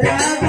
I'm Yeah.